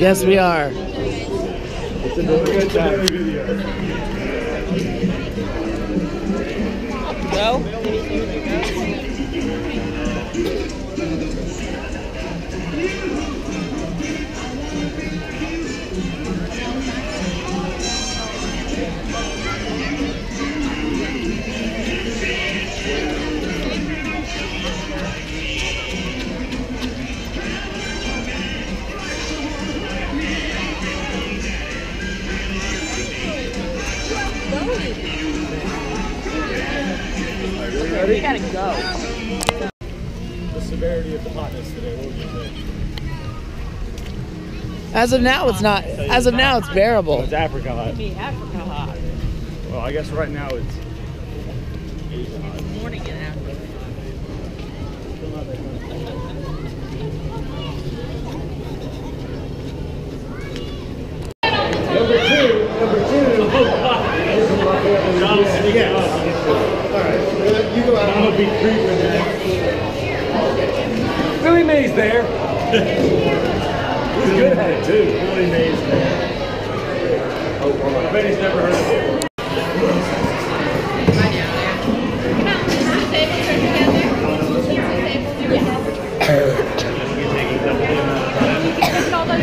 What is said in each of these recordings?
Yes, we are. It's a good time. As of now, it's not. As of now, it's bearable. It's Africa hot. Be Africa hot. Well, I guess right now it's. Morning in Africa. Number two. Number two. Jonathan, yeah. All right. You go out. I'm gonna be creeping, man. Billy Mays there. It too. Billy Mays. Oh, I bet he's never heard of it.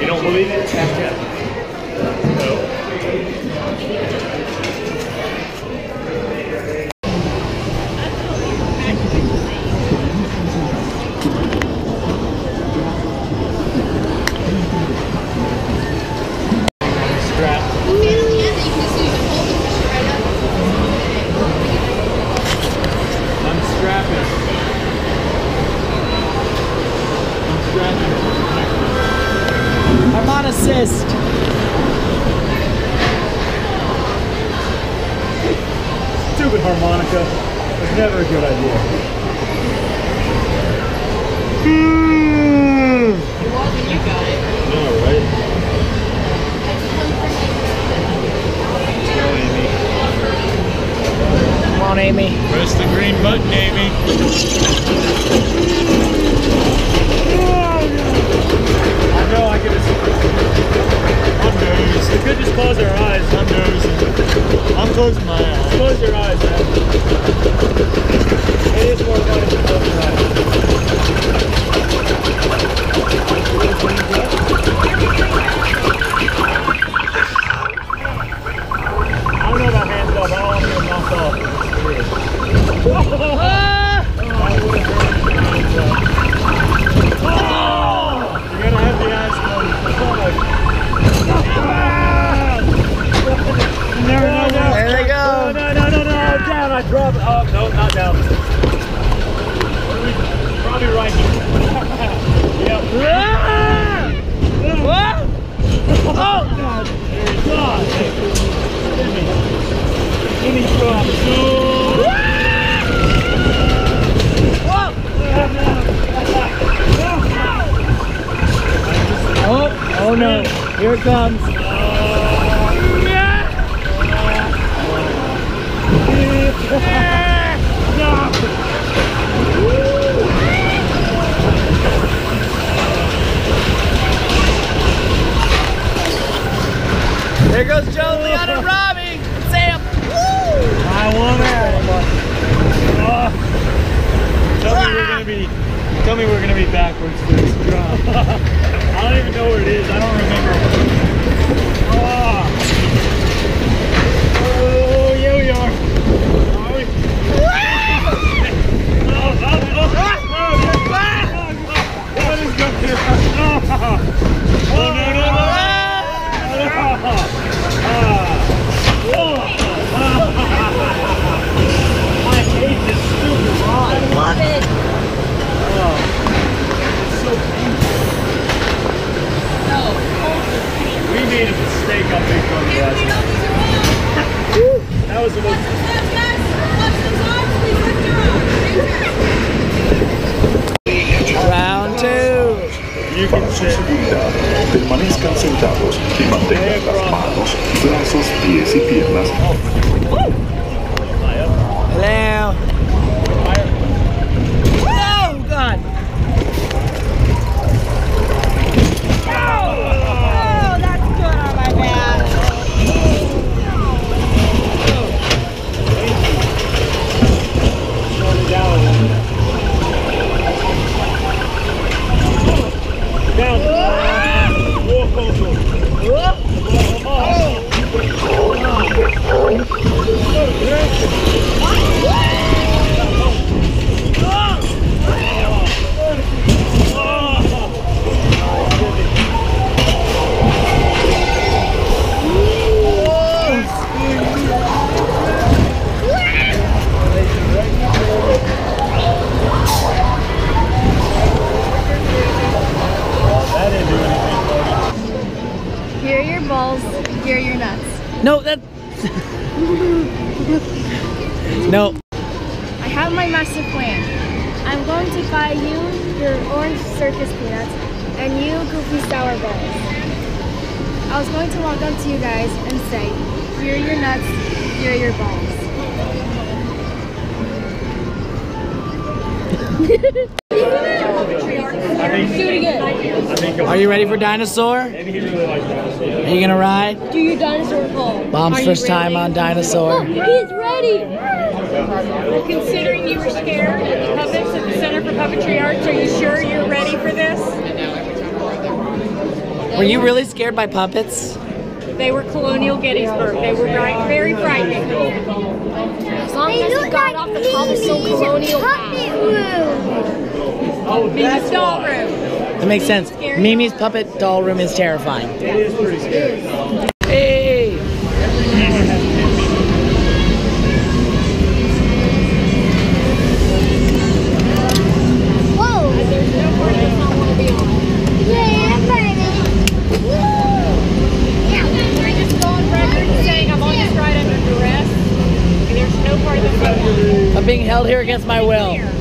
You don't believe it? Ask Jeff. No. Strap. I'm strapping. I'm strapping. I'm on assist. Stupid harmonica. It's never a good idea. No, right? Come on, Amy. Press the green button, Amy. I know I get a I'm nervous. We could just close our eyes. I'm nervous. I'm closing my eyes. Close your eyes, man. It is more fun if you close your eyes. I don't know about hands up. I don't want to get knocked off. I would've heard hands up. Oh! You're gonna have the eyes closed. No, no, no. There they go. No, no, no, no, no. Down. I dropped. Oh, no, not down. Probably right here. yep. Whoa! Oh, God. There's God. Jimmy. Jimmy drop. Oh, oh no. Here it comes. There goes Joe, Leon, and Robbie. Sam. I want it. Oh. Tell me we're gonna ah. be. Tell me we're gonna be backwards for this drop. I don't even know where it is. I don't remember. Oh, oh yeah, we are. Are we? Oh, oh, oh, oh, oh, What is going on? Oh, oh no, no, no. Oh, we made a mistake on Big Brother last night. That was the most. Round two. You Para can su sit. seguridad, permanezcan sentados y mantengan las manos, brazos, pies y piernas Hello. Oh, God. Oh, you ready for dinosaur? maybe he really likes that. Are you gonna ride? Do your dinosaur call. Mom's first time on dinosaur. He's ready. Considering you were scared at the puppets at the Center for Puppetry Arts, are you sure you're ready for this? Were you really scared by puppets? They were Colonial Gettysburg. They were right, very frightening. As long as you got off the call so colonial Mimi's doll room. That makes sense. Mimi's puppet doll room is terrifying. It is pretty scary. Hey! Whoa. There's no part of this want to be on. Yeah, I'm Can I just go on record saying I'm on this ride under duress? There's no part of this I'm being held here against my will.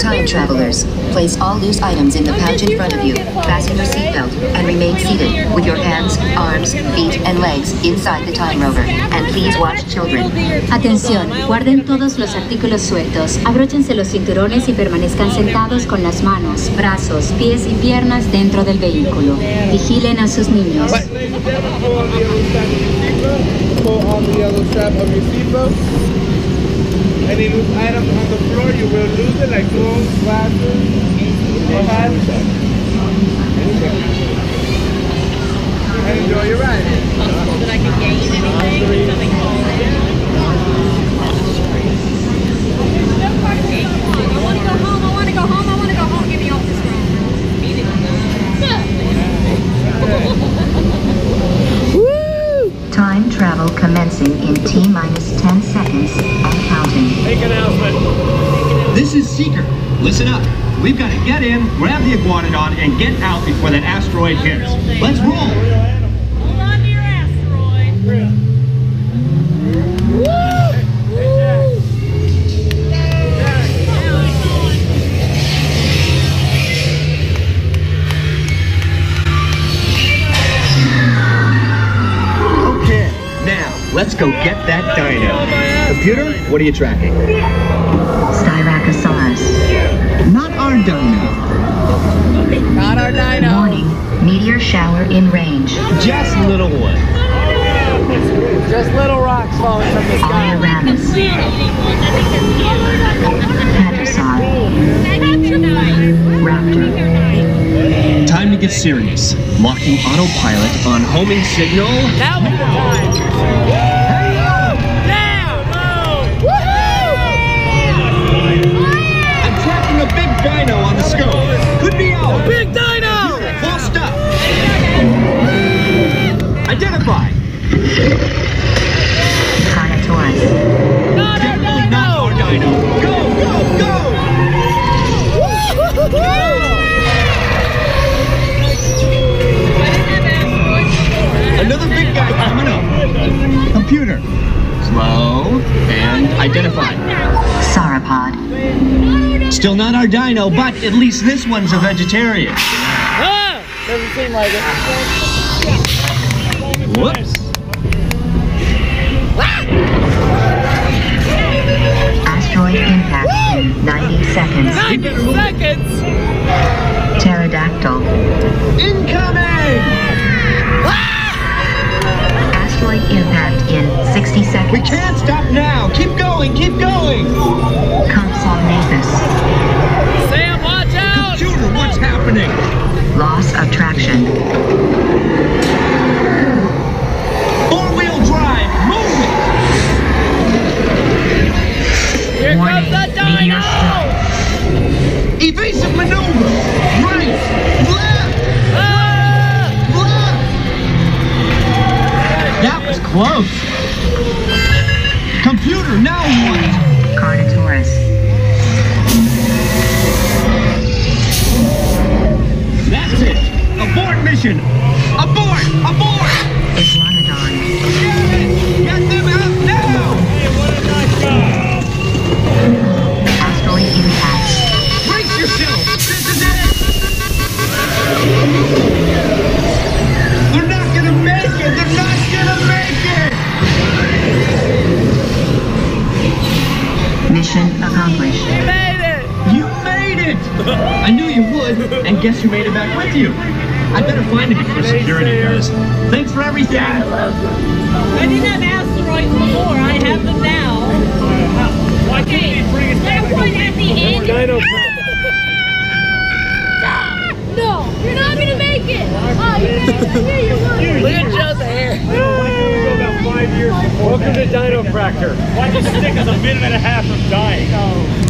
Time travelers, place all loose items in the pouch in front of you, fasten your seatbelt, and remain seated with your hands, arms, feet, and legs inside the time rover. And please watch children. Atención, guarden todos los artículos sueltos, abróchense los cinturones y permanezcan sentados con las manos, brazos, pies y piernas dentro del vehículo. Vigilen a sus niños. Pull on the yellow strap of your seatbelt. Any loose items on the floor, you will lose like clothes, glasses, or. And enjoy your ride. that I could gain anything, something is Seeker. Listen up. We've got to get in, grab the iguanodon, and get out before that asteroid hits. Let's roll. Hold on to your asteroid. Okay, now let's go get that dino. Computer, what are you tracking? Styracosaurus. Not our dino. Not our dino. Warning, meteor shower in range. Just little one. Just little rocks falling from the sky. Ioramus. Hadrosaur. Raptor. Time to get serious. Locking autopilot on homing signal. Now identified. Sauropod. Still not our dino, but at least this one's a vegetarian. Ah! Doesn't seem like it. Whoops. Asteroid impact in 90 seconds. 90 seconds! Pterodactyl. Incoming! 60 seconds. We can't stop now. Keep going, keep going. Compsognathus. Guess who made it back with you? I better find it before security goes. Thanks for everything! I didn't have asteroids before. I have them now. Why can't we bring it That one at the end. Dino ah! No, you're not gonna make it. Oh, you made it. I knew you would. Look at Joe's hair. Ah! Why can't we go about five years before Welcome to Dino Fractor. Why just stick us a minute and a half of dying? Oh.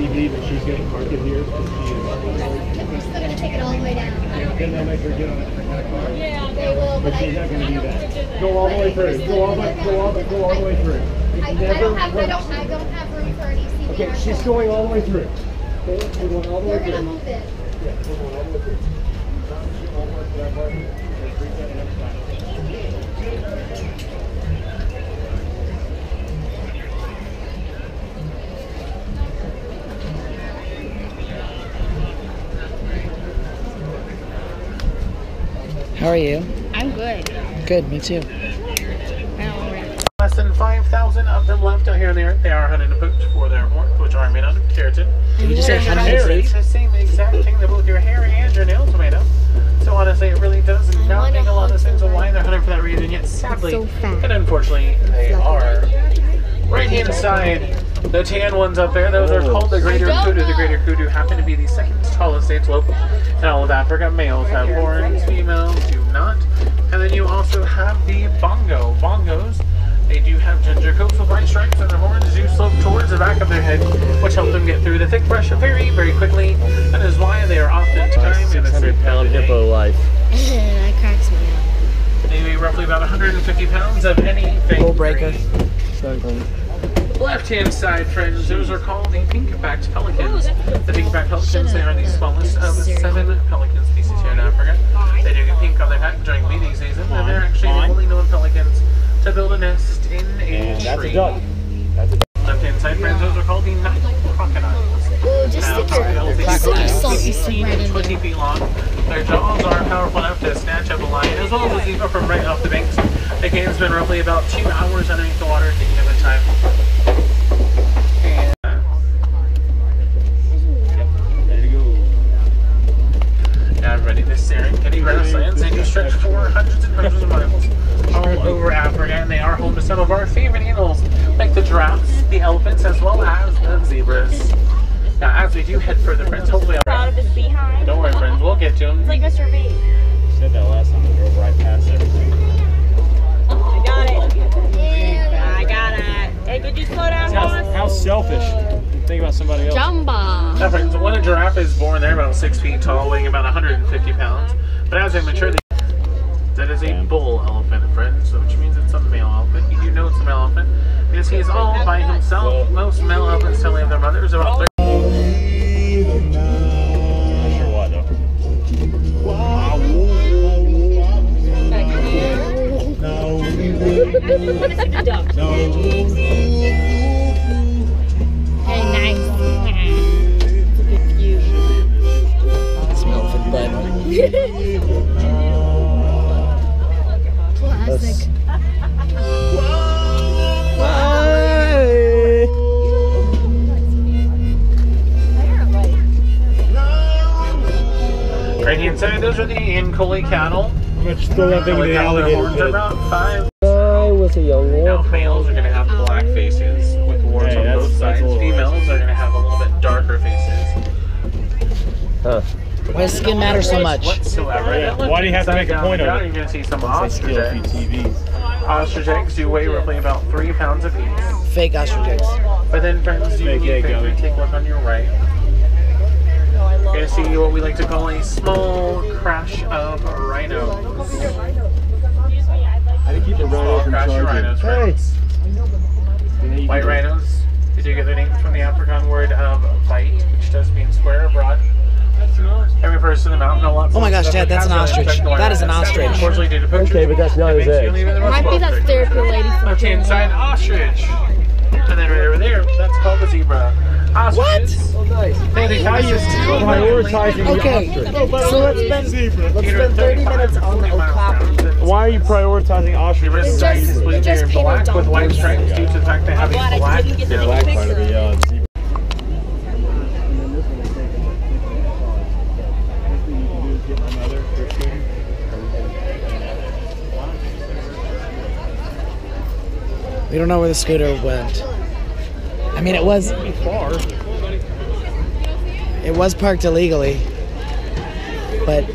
CV that she's going to park it here. We're still gonna take it all the way down. Then they'll make her get on it. Yeah, they will, But she's not going to do that. Go all the way through. Go all the go all the go all the way through. I, I don't have, I don't, I don't have room for any CV. Okay, she's going all the way through. Okay, we're going all the way You're through. gonna move it. Yeah, we're going all the way through. Almost that part. Okay, three seconds. How are you? I'm good. Good, me too. Less than 5,000 of them left out here and there. They are hunting a pooch for their horns, which are made out of keratin. Did you just say Your hunting hair pooch? is the same exact thing that both your hair and your nails are made of. So honestly, it really does not wanna make a lot of hunt sense of why they're hunting for that reason. Yet sadly, so and unfortunately, they are. Right hand side, the tan ones up there, those are called the oh. greater kudu. The greater kudu happen to be the second tallest antelope in all of Africa. Males have horns, females do not. And then you also have the bongo. Bongos, they do have ginger coats with white stripes, and their horns do slope towards the back of their head, which helps them get through the thick brush very, very quickly. That is why they are oftentimes in a 600 pound hippo life. that cracks me up. They weigh roughly about 150 pounds of anything. Bull breaker. Left hand side, friends, those are called the pink-backed pelicans. Oh, the pink-backed pelicans, they are the smallest of the seven pelican species here in Africa. They do get pink on their back during mating season, and they're actually the only known pelicans to build a nest in a And that's a duck. That's a duck. Left hand side, friends, those are called the Nile crocodiles. Ooh, just Now, stick your crocodiles, they stick your can salty be stuff 18 right to in 20 feet long. Their jaws are powerful enough to snatch up a lion as well as a zebra from right off the banks. They can spend roughly about two hours underneath the water at any given time. And, uh, There you go. Now, everybody, this Serengeti grasslands, they do stretch for hundreds and hundreds of miles all over Africa, and they are home to some of our favorite animals, like the giraffes, the elephants, as well as the zebras. Now, as we do head further, friends, hopefully I'll... Proud of his behind. Don't worry, friends, we'll get to him. It's like Mr. B. Said that last time I drove right past everything. I got it. I got it. Hey, could you slow down, How, boss? how selfish. Think about somebody else. Jambo. Now, friends, when a giraffe is born, they're about six feet tall, weighing about 150 pounds. But as they mature, they... that is a bull elephant, friends, which means it's a male elephant. You do know it's a male elephant. Because he's all by himself. Most male elephants tell their mothers about still that thing Like the how alligator horns are pit. about five. I was a young Now, males are going to have oh, black faces with warts Hey, on that's- both that's sides. little Females are going to have a little bit darker faces. Huh. Why does skin matter so much? Whatsoever. Yeah, why do you have to make a down point of down, it? You're going to see some ostrich skill eggs. Ostrich eggs do weigh roughly about three pounds apiece. Fake ostrich eggs. But then, friends, you Fake need to take a look on your right. You're going to see what we like to call a small crash of rhinos. How do you keep the Small rhino from crash of charging? rhinos, Hey! friends. White rhinos. They do get their name from the African word of bite, which does mean square or broad. Every person in the mountain, a lot. Oh my gosh, Dad, that's an ostrich. That is an ostrich. Unfortunately, due to poachers, Okay, but that's not it his makes you egg. leave it in the Might be that box. therapy lady from Left hand ostrich. And then right over there, that's called the zebra. Ostriches. Oh, Okay, so let's spend let's spend 30 minutes on the okapi. Why are you prioritizing ostrich? Zebra just- stripes is blue it just black with white stripes due to the fact they have a black The black part of the uh, zebra. We don't know where the scooter went. I mean, it was Far. It was parked illegally, but uh,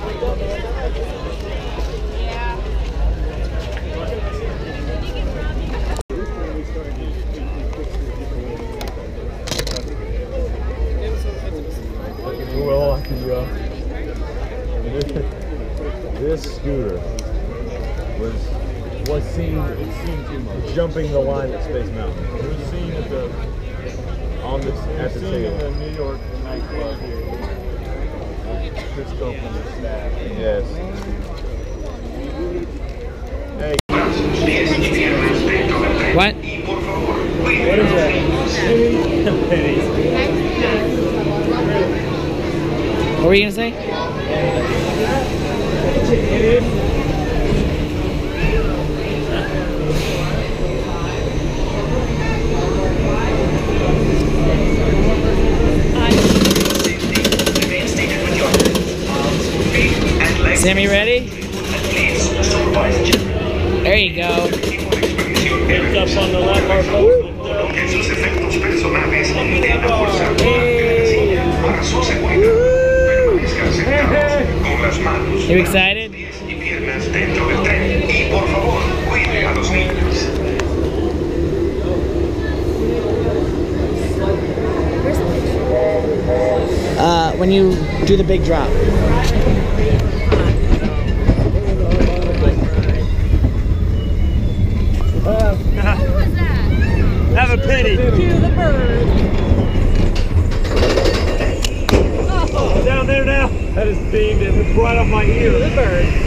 this scooter was was seen jumping the line at Space Mountain. It was seen at the on this at the seen in the New York nightclub here. Chris Copeland staff. Yes. Hey, what? what is that? What were you gonna say? Sammy, ready? There you go. Picked up on the left our folks. En sus efectos personales de la fuerza para su seguridad. Permanezcan sentados con las manos, You excited? pies y piernas dentro del tren. Y por favor, cuide a los niños. Uh, when you do the big drop. Have a penny. To the bird. Oh, down there now. That is beamed. It's right off my ear. The bird.